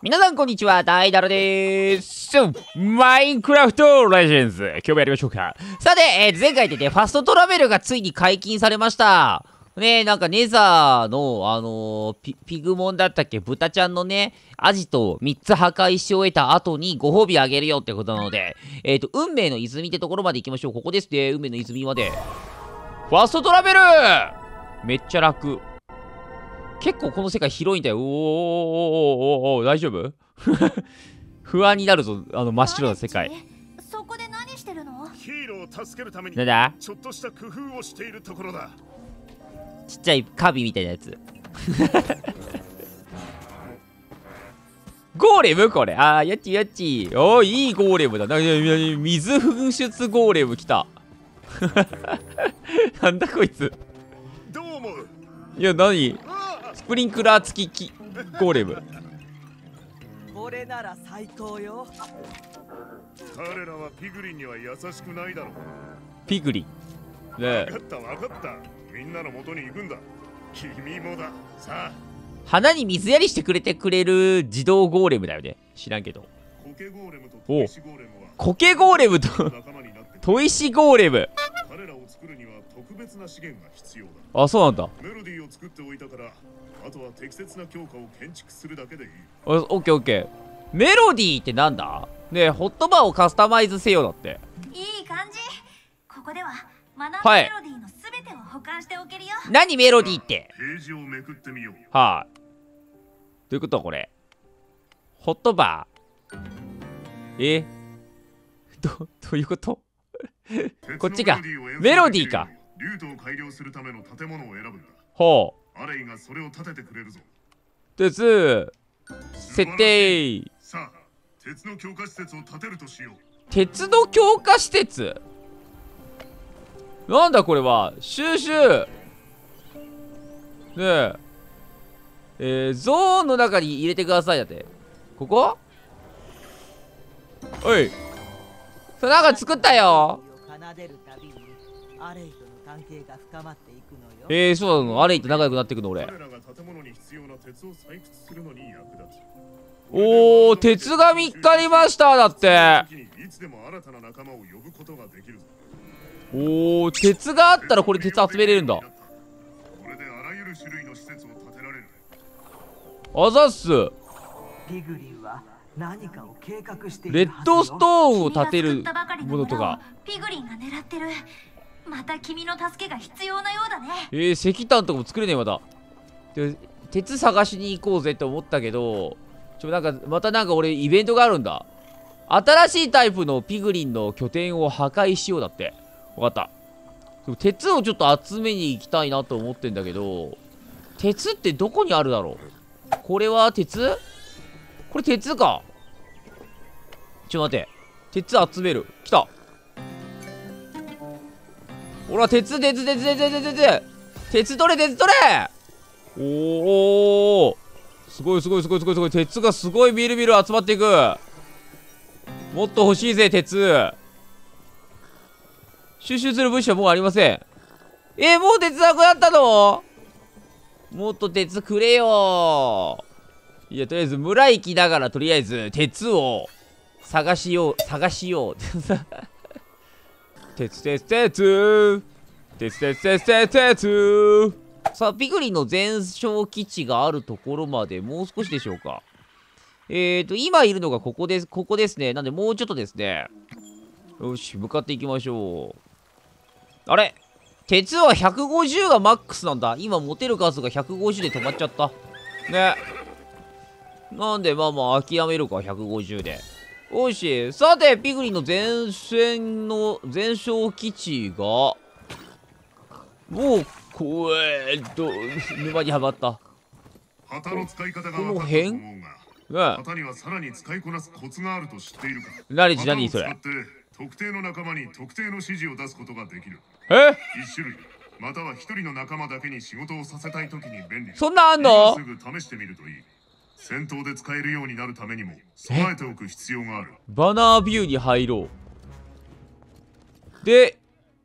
皆さんこんにちは、大ダルでーす。マインクラフトレジェンズ。今日もやりましょうか？さて、えー前回でね、ファストトラベルがついに解禁されました。ねなんかネザーの、あのーピ、ピグモンだったっけ？豚ちゃんのね、アジトを3つ破壊し終えた後にご褒美あげるよってことなので、えっ、と、運命の泉ってところまで行きましょう。ここですね、運命の泉まで。ファストトラベルめっちゃ楽。結構この世界広いんだよ。おーおーおーおーおー大丈夫？不安になるぞ、あの真っ白な世界。そこで何してるの？ヒーローを助けるためになんだ？ちょっとした工夫をしているところだちっちゃいカビみたいなやつ。ゴーレムこれ。あー、やっちやっち。おー、いいゴーレムだ。な水噴出ゴーレム来た。なんだこいつ。どう思う？いや、何？プリンクラー付ききゴーレム。これなら最高よ彼らはピグリンには優しくないだろうピグリン。ねえ分かった分かったみんなの元に行くんだ君もださあ花に水やりしてくれてくれる自動ゴーレムだよね。知らんけど。コケゴーレムとおトイシゴーレムは苔ゴーレムと砥石ゴーレム。彼らを作るには特別な資源が必要だあ、そうなんだ。メロディーを作っておいたからあとは適切な強化を建築するだけでいい。おオッケーオッケー。メロディーってなんだ？ねえ、ホットバーをカスタマイズせよだって。いい感じ。ここでは学んだはい。メロディーのすべてを保管しておけるよ、何メロディーって？ページをめくってみよう。はい、どういうことこれ？ホットバー。え？ど、どういうこと？こっちか。メロディーか。ルートを改良するための建物を選ぶんだ。ほう。アレイがそれを立ててくれるぞ。鉄、設定、さあ鉄の強化施設を建てるとしよう。鉄道強化施設？なんだこれは？収集。ねえ。えー、ゾーンの中に入れてくださいだって。ここ？おい。それなんか作ったよ。奏でるたびにアレイとの関係が深まっていくのよ。えー、そうなの？あれって仲良くなっていくの俺。おお鉄が見つかりましただって。おお鉄があったらこれ鉄集めれるんだ。あざっす。グリンは何かを計画してレッドストーンを建てるものとか。ピグリンが狙ってる。また君の助けが必要なようだね。えー、石炭とかも作れねえまだ。で鉄探しに行こうぜって思ったけどちょなんかまたなんか俺イベントがあるんだ。新しいタイプのピグリンの拠点を破壊しようだって。分かった。でも鉄をちょっと集めに行きたいなと思ってんだけど鉄ってどこにあるだろう？これは鉄？これ鉄か。ちょっと待って。鉄集める。来た。ほら鉄鉄鉄鉄鉄鉄鉄。鉄取れ鉄取れ。おおすごいすごいすごいすごいすごい。鉄がすごいみるみる集まっていく。もっと欲しいぜ鉄。収集する物資はもうありません。えー、もう鉄なくなったの？もっと鉄くれよ。いやとりあえず村行きながらとりあえず鉄を探しよう探しよう。鉄鉄鉄鉄鉄鉄鉄鉄さあピグリンの全焼基地があるところまでもう少しでしょうか。えーと今いるのがここですここですね。なんでもうちょっとですね。よし向かっていきましょう。あれ？鉄は150がマックスなんだ。今持てる数が150で止まっちゃった。ね。なんでまあまあ諦めるか150で。よしさてピグリンの前線の全焼基地がもうこえーっと沼にはまった。旗の使い方がこの辺？旗にはさらに使いこなすコツがあると知っているか。何何それ。特定の仲間に特定の指示を出すことができる。え？一種類。または一人の仲間だけに仕事をさせたいときに便利。そんなんあんの？今すぐ試してみるといい戦闘で使えるようになるためにも備えておく必要がある。バナービューに入ろう。で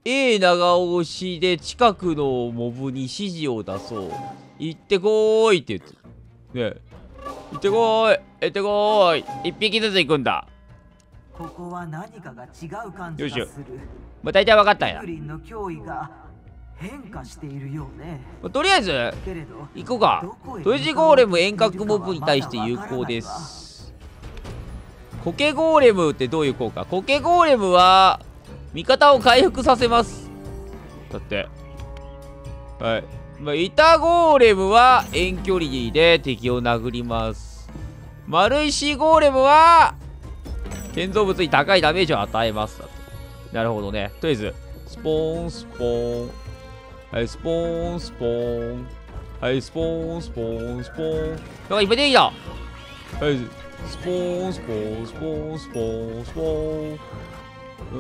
A 長押しで近くのモブに指示を出そう。行ってこーいって言って。ねえ。行ってこーい。行ってこーい。一匹ずつ行くんだ。ここは何かが違う感じよいしょ。がするまあ大体分かったんや変化しているようね。まあとりあえず行こうか。トイジゴーレム遠隔モブに対して有効です。コケゴーレムってどういう効果？コケゴーレムは味方を回復させます。だって。はい。まあ、板ゴーレムは遠距離で敵を殴ります。丸石ゴーレムは建造物に高いダメージを与えます。なるほどね。とりあえずスポーンスポーンはいスポーンスポーン。はいスポーンスポーンスポーン。なんかいっぱい出てきた。はいスポーンスポーンスポーンスポーンスポーン。うー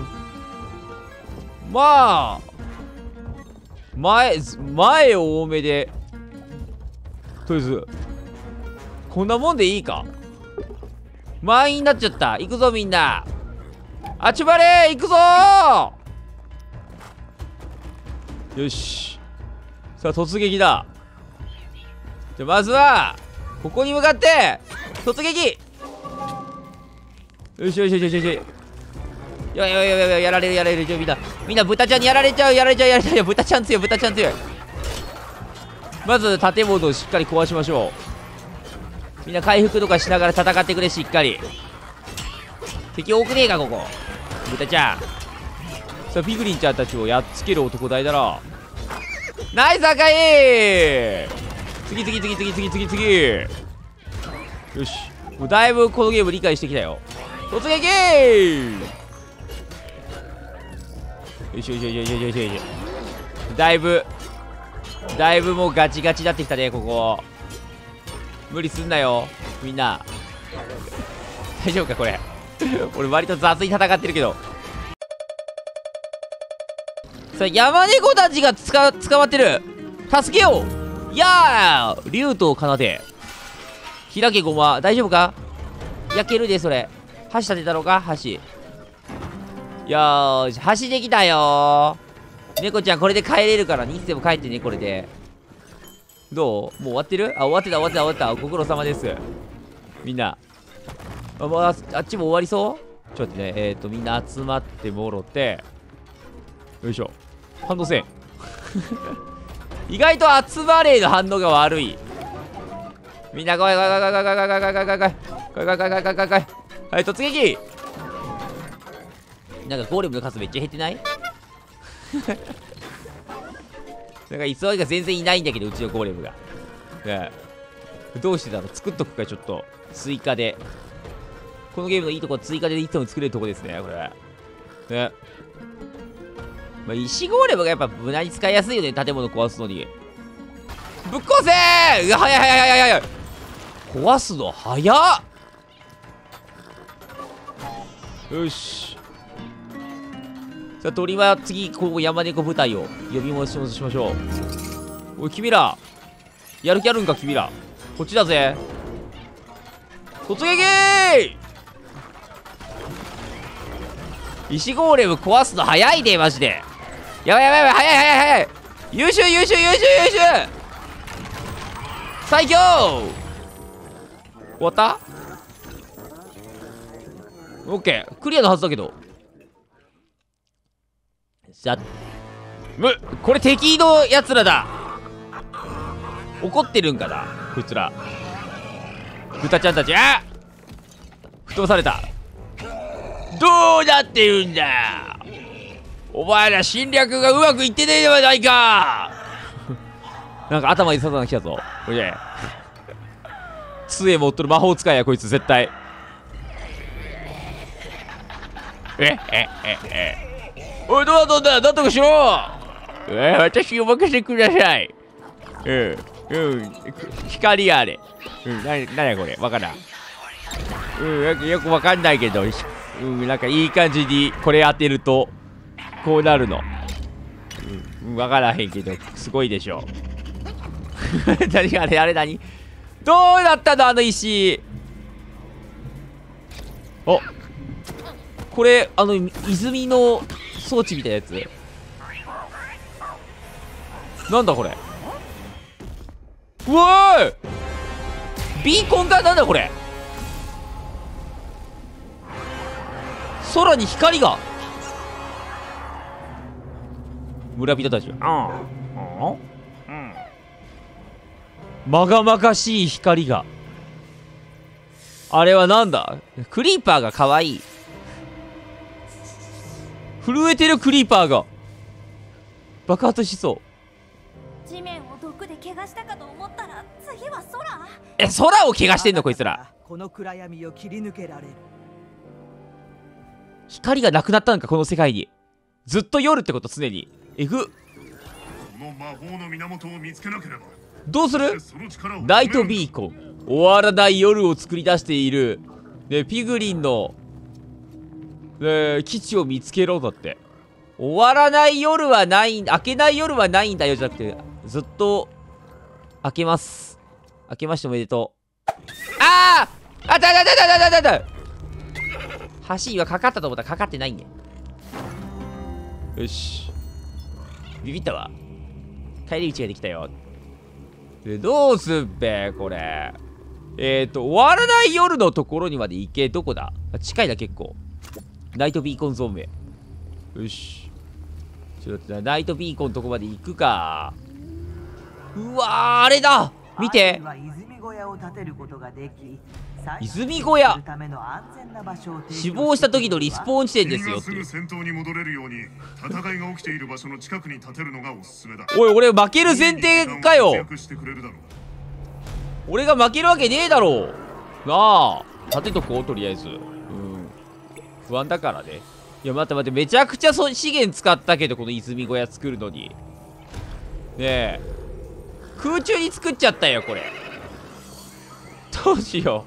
ん。まあ前前多めで。とりあえずこんなもんでいいか。満員になっちゃった。行くぞみんな。あちばれ行くぞよし。さあ突撃だ。じゃまずはここに向かって突撃。よしよしよしよしよし。ややややややられるやられる。みんなみんな豚ちゃんにやられちゃう。やられちゃうやられちゃう。豚ちゃん強い豚ちゃん強い。まず建物をしっかり壊しましょう。みんな回復とかしながら戦ってくれしっかり。敵多くねえかここ。豚ちゃん。さあピグリンちゃんたちをやっつける男代だなナイス赤い次次次次次次次。よし。もうだいぶこのゲーム理解してきたよ。突撃よしよしよしよしよしよしだいぶだいぶもうガチガチになってきたねここ。無理すんなよみんな。大丈夫かこれ。俺割と雑に戦ってるけど。さあ山猫たちがつか捕まってる。助けよう。やー竜と奏で。開けごま。大丈夫か？焼けるでそれ。箸立てたろうか？箸。よーし箸できたよー。猫ちゃんこれで帰れるから。いつでも帰ってねこれで。どう？もう終わってる？あ終わってた終わってた終わった。ご苦労様です。みんな。あ,、まあ、あっちも終わりそう？ちょっとねえっ、ー、とみんな集まってもろて。よいしょ。反応せん意外と集まれの反応が悪い。みんな来い来い来い来い来い来い来い来い来い来い来い来い来い来い来いはい突撃。なんかゴーレムの数めっちゃ減ってない？なんか急いが全然いないんだけどうちのゴーレムが、ね、どうしてだろう？作っとくかちょっと。追加で。このゲームのいいとこ追加でいつも作れるとこですねこれねまあ、石ゴーレムがやっぱ無駄に使いやすいよね建物壊すのに。ぶっ壊せー!うわ早い早い早い早い。壊すの早っ!よし。さあ鳥は次こう山猫部隊を呼び戻しましょう。おい君ら。やる気あるんか君ら。こっちだぜ。突撃!石ゴーレム壊すの早いねマジで。やばいやばいやばい早い早い早い。優秀優秀優秀優秀。最強。終わった？オッケー。クリアのはずだけど。さあむこれ敵のやつらだ。怒ってるんかな？こいつら。豚ちゃんたち。あ吹っ飛ばされた。どうなってるんだ？お前ら侵略がうまくいってねえではないか。なんか頭に刺さなきたぞ。おいで。杖持っとる魔法使いやこいつ絶対。ええええ。おいどうだどうだなんとかしろ。え私お任せください。うんうん光あれ。うんななんやこれ。わからん。うんよくわかんないけど。うんなんかいい感じにこれ当てると。こうなるの。うんわからへんけどすごいでしょ。何あれあれ何？どうなったのあの石？あこれあの泉の装置みたいなやつ？なんだこれ？うわービーコンがなんだこれ？空に光が。村人たちは。うんうん。まがまがしい光が。あれはなんだ？クリーパーが可愛い。震えてるクリーパーが。爆発しそう。地面を毒で怪我したかと思ったら次は空。え空を怪我してんの？こいつら。この暗闇を切り抜けられる。光がなくなったのか？この世界に。ずっと夜ってこと？常にえぐこの魔法の源を見つけなければ。どうする？その力をナイトビーコン。終わらない夜を作り出している、ね、ピグリンの、ね、基地を見つけろだって。終わらない夜はない明けない夜はないんだよじゃなくてずっと明けます。明けましておめでとう。あー!あたたたたたたたた橋今かかったと思った。らかかってないんだよよしビビったわ。帰り道ができたよ。でどうすっべこれ。えっ、ー、と終わらない夜のところにまで行けどこだ？近いな結構。ナイトビーコンゾーンへ。よし。ちょっと待ってナイトビーコンのとこまで行くか。うわあれだ！見て。屋を建てることができ泉小屋。するための安全な場所を提供死亡した時のリスポーン地点ですよって。いうぐ戦闘に戻れるように戦いが起きている場所の近くに建てるのがおすすめだ。おい俺負ける前提かよ。俺が負けるわけねえだろう。なあ。立てとこうとりあえず。うん。不安だからね。いや待って待って。めちゃくちゃそ資源使ったけどこの泉小屋作るのに。ねえ。空中に作っちゃったよこれどうしよ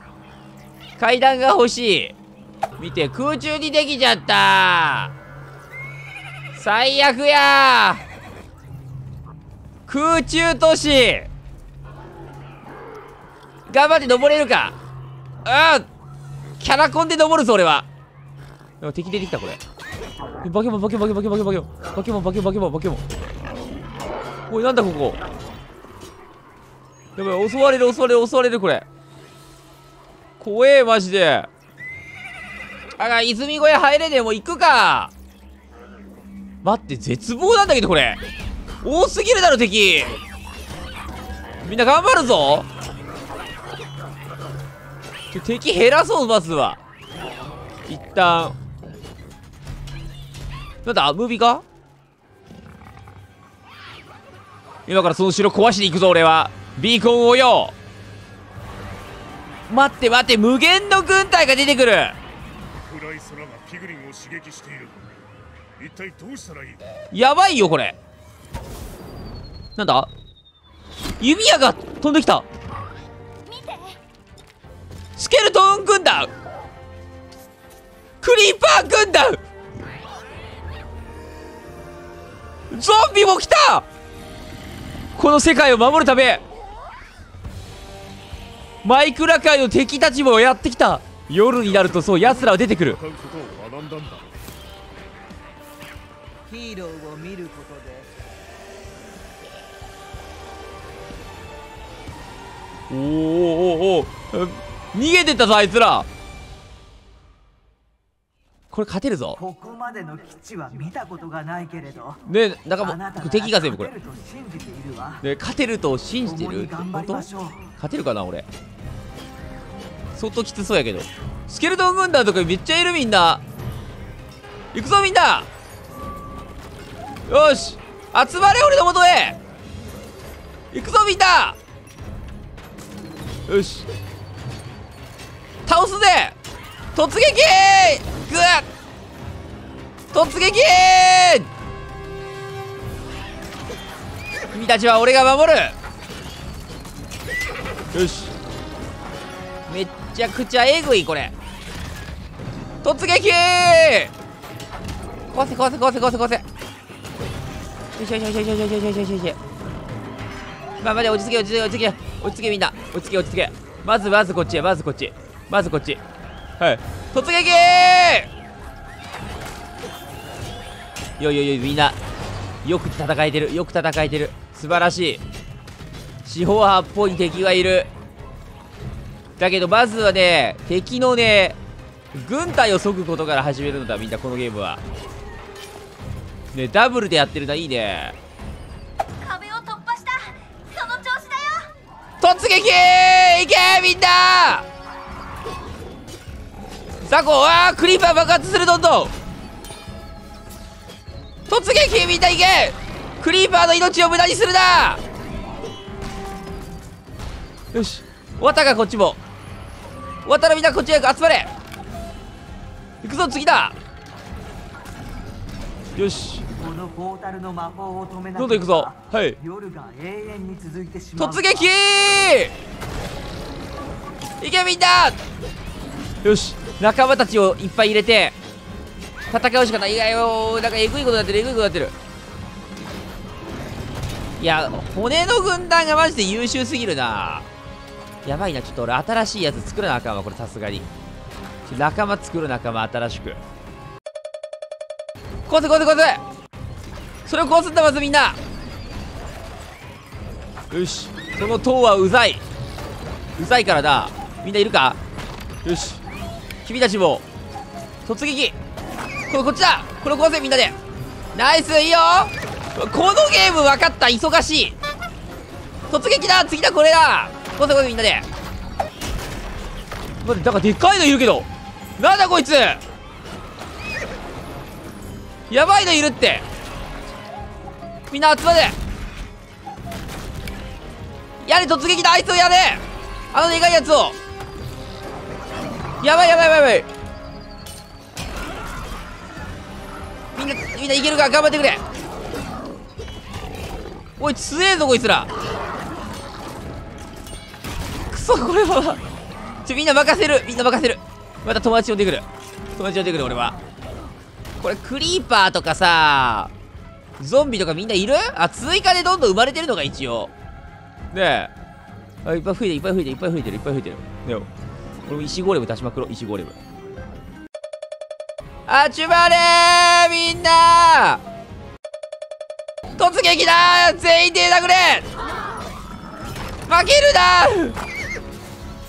う。階段が欲しい。見て空中にできちゃった。最悪や。空中都市。頑張って登れるか。うんキャラコンで登るぞ俺は。でも敵出てきたこれ。バケモンバケモンバケモンバケモン。バケモンバケモンバケモンバケモン。おいなんだここ。やばい襲われる襲われる襲われるこれ。怖えマジで。あが泉小屋入れねえもう行くか。待って絶望なんだけどこれ。多すぎるだろ敵。みんな頑張るぞ。敵減らそうまずは。一旦。なんだムービーか？今からその城壊しに行くぞ俺は。ビーコンをよ待って待って無限の軍隊が出てくる。暗い空がピグリンを刺激している。一体どうしたらいい？やばいよこれ。なんだ？弓矢が飛んできた。見て。スケルトン軍団。クリーパー軍団。ゾンビも来た。この世界を守るためマイクラ界の敵たちもやってきた。夜になるとそう奴らは出てくる。ヒーローを見ることで。おーおーおー。おー逃げてったぞあいつら。これ勝てるぞ。ここまでの基地は見たことがないけれど。ねなんかもう敵が全部これ。勝てると信じている勝てるかな俺相当きつそうやけど。スケルトン軍団とかめっちゃいるみんな。行くぞみんな。よし。集まれ俺の元へ。行くぞみんな。よし。倒すぜ。突撃!ぐっ突撃!君たちは俺が守る。よし。めっちゃくちゃえぐいこれ。突撃！壊せ壊せ壊せ壊せ壊せ。よしよしよしよしよしよしよしよしよしよしまあまあで落ち着け落ち着け落ち着け落ち着けみんな。落ち着け落ち着け。まずまずこっちへまずこっちまずこっちはい。突撃！よいよいよみんな。よく戦えてるよく戦えてる。素晴らしい。四方八方に敵がいるだけどまずはね敵のね軍隊を削ぐことから始めるのだみんなこのゲームは。ねダブルでやってるないいね。壁を突破した。その調子だよ。突撃!いけ!みんな!ザコあークリーパー爆発するどんどん。突撃!みんないけ!クリーパーの命を無駄にするな!よし終わったかこっちも終わったらみんなこっちへ集まれ。行くぞ次だ。よし。このポータルの魔法を止めなどんどん行くぞ。はい。夜が永遠に続いてしまう突撃!いけみんな!よし。仲間たちをいっぱい入れて戦うしかない。いやよなんかえぐいことになってるえぐいことになってる。いや骨の軍団がマジで優秀すぎるなやばいなちょっと俺新しいやつ作らなあかんわこれさすがに。仲間作る仲間新しく。こうせこうせこうせそれをこうすんだまずみんな。よし。その塔はうざい。うざいからなみんないるか？よし。君たちも。突撃。これこっちだ。これを壊せみんなで。ナイスいいよ。このゲーム分かった。忙しい。突撃だ。次だこれだ。壊せ壊せみんなで。待ってなんかでかいのいるけど。なんだこいつ。やばいのいるって。みんな集まれ。やれ突撃だ。あいつをやれ。あのでかいやつを。やばいやばいやばいやばい。みんなみんないけるか？頑張ってくれ。おい強えぞこいつら。そこれは。ちょみんな任せる。みんな任せる。また友達呼んでくる。友達呼んでくる俺は。これクリーパーとかさゾンビとかみんないる？あ追加でどんどん生まれてるのが一応。ねえ。あいっぱい増えていっぱい増えていっぱい増えてるいっぱい増えてる。ねえ。俺も石ゴーレム出しまくろう石ゴーレム。あちまれーみんな！突撃だー全員で殴れ負けるな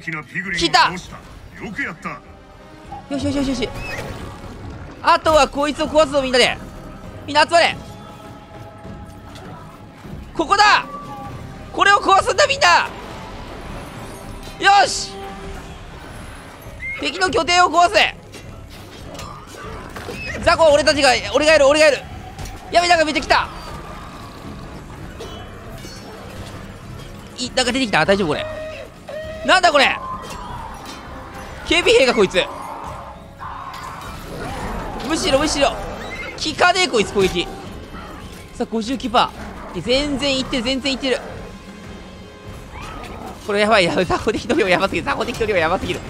来た。よくやった。よしよしよしよし。あとはこいつを壊すぞみんなで。みんな集まれ。ここだ。これを壊すんだみんな。よし。敵の拠点を壊せ。ザコ俺たちが俺がやる俺がやる。やべなんかめっちゃ来た。いなんか出てきた。大丈夫これなんだこれ。警備兵がこいつ。むしろむしろ。効かねえこいつ攻撃。さあ59%パー。全然いってる全然いってる。これやばいや雑魚敵の量やばすぎる雑魚敵の量やばすぎる。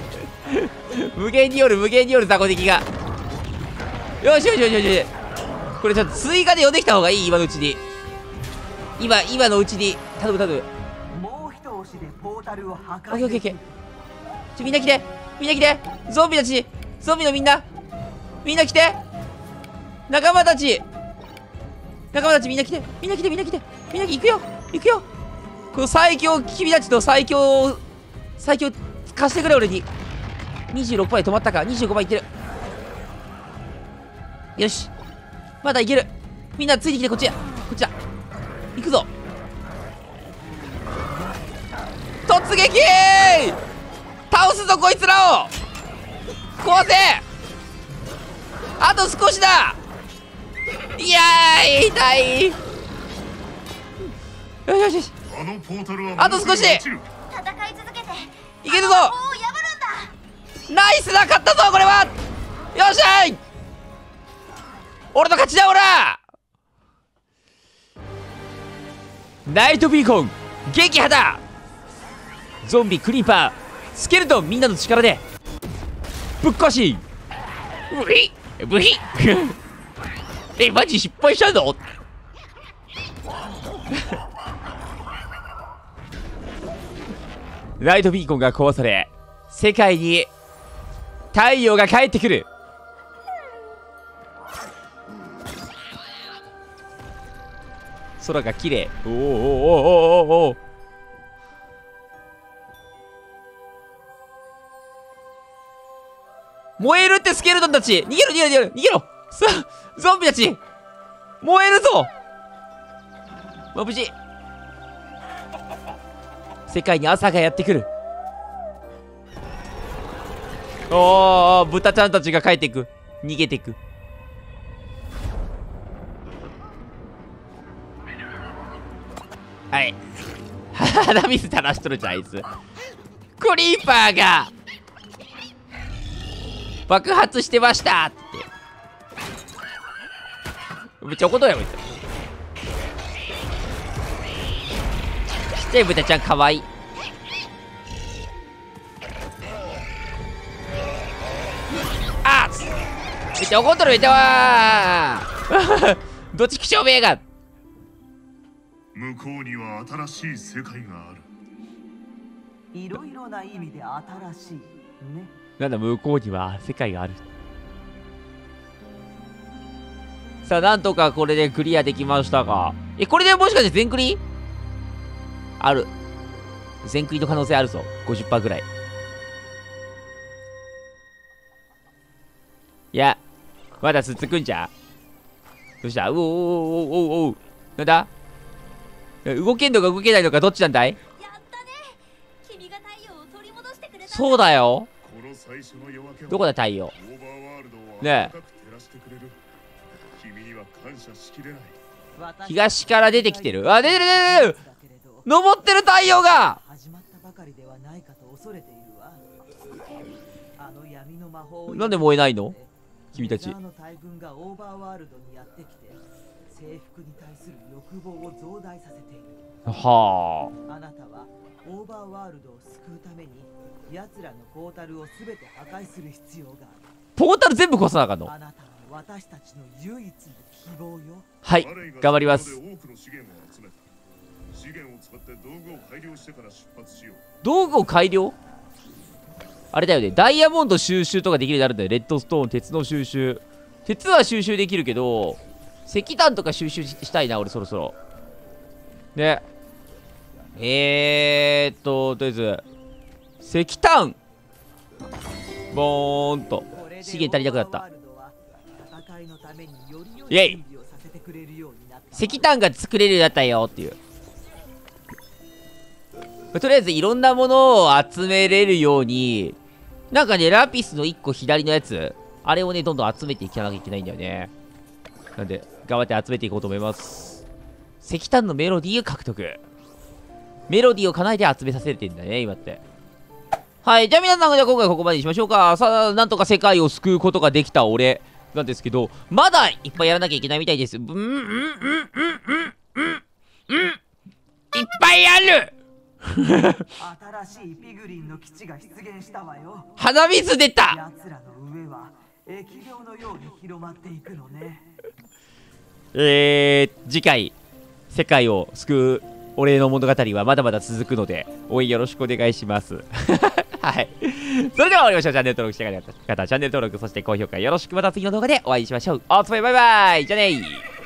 無限による無限による雑魚敵が。よしよしよしよし。これちょっと追加で呼んできた方がいい今のうちに。今今のうちに。頼む頼む。ポータルを破壊オッケー。オッケーオッケー。ちょみんな来て。みんな来て。ゾンビたち。ゾンビのみんな。みんな来て。仲間たち。仲間たちみんな来て。みんな来てみんな来て。みんな来て行くよ。行くよ。この最強君たちと最強最強貸してくれ俺に。26倍止まったか。25倍いってる。よし。まだいける。みんなついてきてこっちやこっちだ。行くぞ撃倒すぞこいつらを壊せあと少しだいやー痛い。よしよしよし。あのポータルはあと少し。戦い続けて。いけるぞ。ナイスだ勝ったぞこれは。よっしゃい。俺の勝ちだほらナイトビーコン撃破だゾンビクリーパースケルトンみんなの力でぶっ壊し。ブヒッブヒ。ッ えマジ失敗したの ライトビーコンが壊され世界に太陽が帰ってくる。空が綺麗。おーおーおーおーおー。お燃えるってスケルトンたち。逃げろ逃げろ逃げろ逃げろ。さゾンビたち。燃えるぞ。まぶしい。世界に朝がやってくる。おー豚ちゃんたちが帰っていく。逃げていく。はい。鼻水垂らしとるじゃんあいつ。クリーパーが。爆発してましたって。めっちゃ怒っとるやんこいつ。ちっちゃい豚ちゃんかわい。いあっめっちゃ怒っとるめっちゃ。わーどっちきしょうめえが。向こうには新しい世界がある。いろいろな意味で新しいねなんだ向こうには世界がある。さあなんとかこれでクリアできましたが。えこれでもしかして全クリ？ある。全クリの可能性あるぞ。50%ぐらい。いやまだ続くんじゃ。どうした？うおうおうおうおうおう。なんだ？え動けんのか動けないのかどっちなんだい？やったね。君が太陽を取り戻してくれた。そうだよどこだ太陽？ねえ。東から出てきてる？あ出てる出てる登ってる太陽が！始まったばかりではないかと恐れているわ。あの闇の魔法をなんで燃えないの？君たち。メジャーの大軍がオーバーワールドにやってきて征服に対する欲望を増大させている。はあなたはオーバーワールドを救うために奴らのポータルを全て破壊する必要があポータル全部壊さなあかんの？あなたは私たちの唯一の希望よ。はい頑張ります。資源を使って道具を改良してから出発しよう。道具を改良？あれだよね。ダイヤモンド収集とかできるようになるんだよレッドストーン鉄の収集。鉄は収集できるけど石炭とか収集ししたいな俺そろそろ。ねえー、っととりあえず石炭。ボーンと。資源足りなくなった。イェイ。石炭が作れるようになった。よっていうとりあえずいろんなものを集めれるようになんかねラピスの1個左のやつあれをねどんどん集めていかなきゃいけないんだよね。なんで頑張って集めていこうと思います。石炭のメロディーを獲得。メロディーを叶えて集めさせてんだね今って。はいじゃあ皆さんじゃあ今回ここまでにしましょうか。さあなんとか世界を救うことができた俺なんですけどまだいっぱいやらなきゃいけないみたいです。うんうんうんうんうんうん。うんいっぱいある。新しいピグリンの基地が出現したわよ。鼻水出た。奴らの上は疫病のように広まっていくのね。えー、次回世界を救うお礼の物語はまだまだ続くので応援よろしくお願いします。はい。それでは終わりましょう。チャンネル登録してくれた方チャンネル登録そして高評価よろしく。また次の動画でお会いしましょう。おつまいバイバイ。じゃねー。